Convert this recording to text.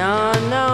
no, no.